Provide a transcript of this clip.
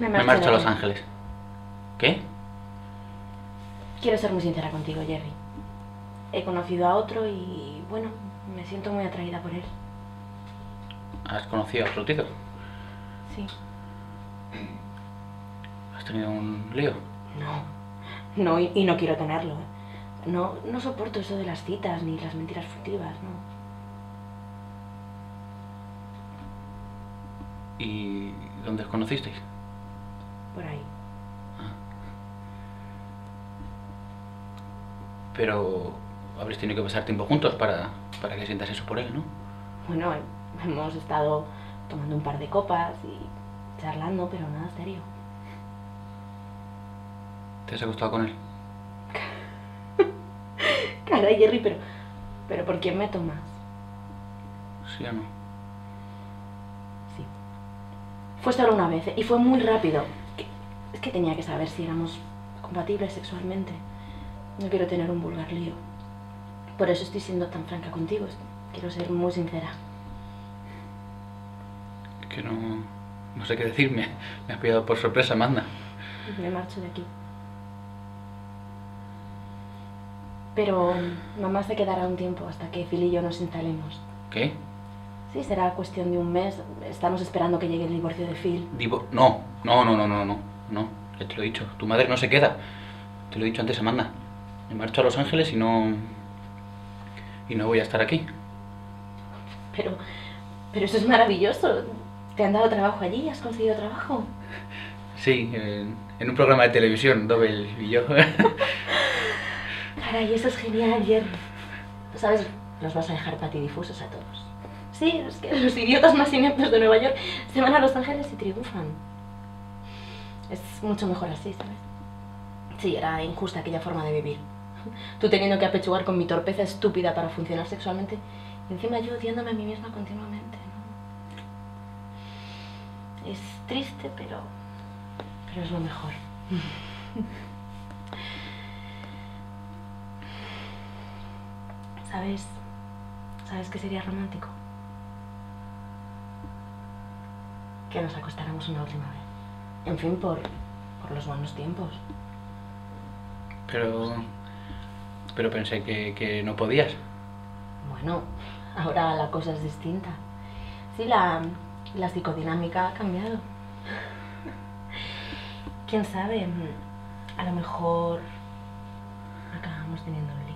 Me Me marcho, a Los. Ángeles. ¿Qué? Quiero ser muy sincera contigo, Jerry. He conocido a otro y, bueno, me siento muy atraída por él. ¿Has conocido a otro tío? Sí. ¿Has tenido un lío? No. No, y, y no quiero tenerlo. ¿eh? No, no soporto eso de las citas ni las mentiras furtivas, no. ¿Y dónde os conocisteis? Por ahí. Pero habréis tenido que pasar tiempo juntos para, para que sientas eso por él, ¿no? Bueno, hemos estado tomando un par de copas y charlando, pero nada serio. ¿Te has acostado con él? Caray, Jerry, pero, pero ¿por quién me tomas? ¿Sí o no? Sí. Fue solo una vez ¿eh? y fue muy rápido. Es que tenía que saber si éramos compatibles sexualmente. No quiero tener un vulgar lío. Por eso estoy siendo tan franca contigo. Quiero ser muy sincera. Que no, no sé qué decirme. Me has pillado por sorpresa, manda. Me marcho de aquí. Pero mamá se quedará un tiempo hasta que Phil y yo nos instalemos. ¿Qué? Sí, será cuestión de un mes. Estamos esperando que llegue el divorcio de Phil. Divo no, no, no, no, no, no, no. Ya te lo he dicho. Tu madre no se queda. Te lo he dicho antes, Amanda. Me marcho a Los Ángeles y no... Y no voy a estar aquí. Pero, pero eso es maravilloso. ¿Te han dado trabajo allí? ¿Has conseguido trabajo? Sí, en, en un programa de televisión, Dobel y yo. Caray, eso es genial, Jerry. ¿Sabes? Los vas a dejar patidifusos a todos. Sí, es que los idiotas más ineptos de Nueva York se van a Los Ángeles y triunfan. Es mucho mejor así, ¿sabes? Sí, era injusta aquella forma de vivir. Tú teniendo que apechugar con mi torpeza estúpida para funcionar sexualmente y encima yo odiándome a mí misma continuamente, ¿no? Es triste, pero... pero es lo mejor. ¿Sabes? ¿Sabes qué sería romántico? Que nos acostáramos una última vez. En fin, por, por los buenos tiempos. Pero... Pero pensé que, que no podías. Bueno, ahora la cosa es distinta. Sí, la, la psicodinámica ha cambiado. ¿Quién sabe? A lo mejor acabamos teniendo un lío.